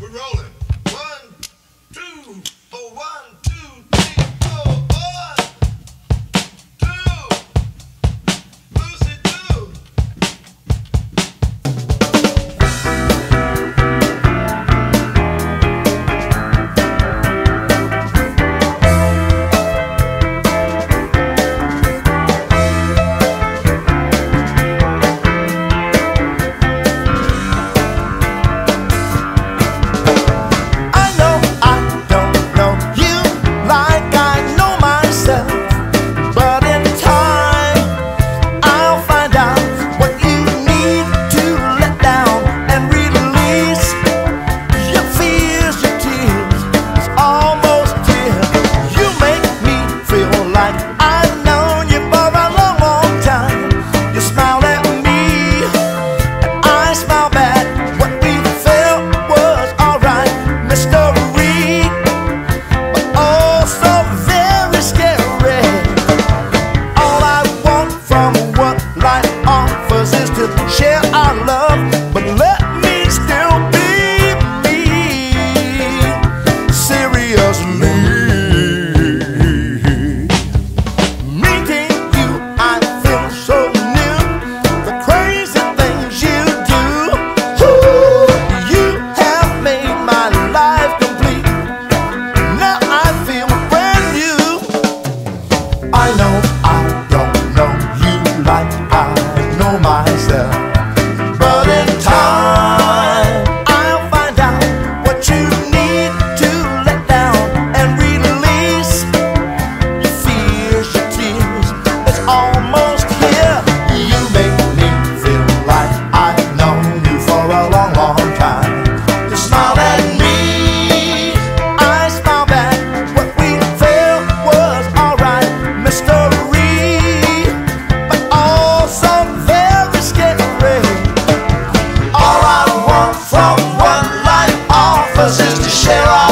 We're rolling. Is to share our